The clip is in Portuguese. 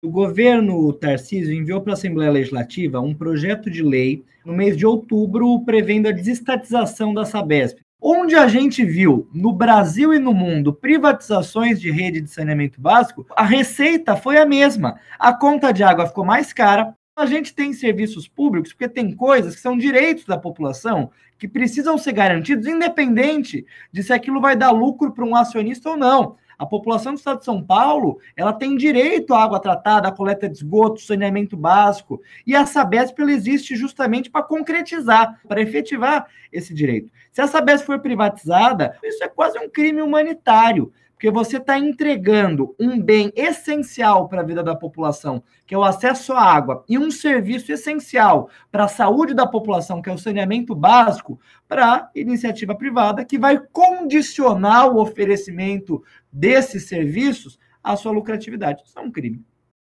O governo Tarcísio enviou para a Assembleia Legislativa um projeto de lei no mês de outubro prevendo a desestatização da Sabesp. Onde a gente viu no Brasil e no mundo privatizações de rede de saneamento básico, a receita foi a mesma. A conta de água ficou mais cara. A gente tem serviços públicos porque tem coisas que são direitos da população que precisam ser garantidos, independente de se aquilo vai dar lucro para um acionista ou não. A população do estado de São Paulo, ela tem direito à água tratada, à coleta de esgoto, saneamento básico, e a Sabesp ela existe justamente para concretizar, para efetivar esse direito. Se a Sabesp for privatizada, isso é quase um crime humanitário, porque você está entregando um bem essencial para a vida da população, que é o acesso à água, e um serviço essencial para a saúde da população, que é o saneamento básico, para iniciativa privada, que vai condicionar o oferecimento desses serviços à sua lucratividade. Isso é um crime.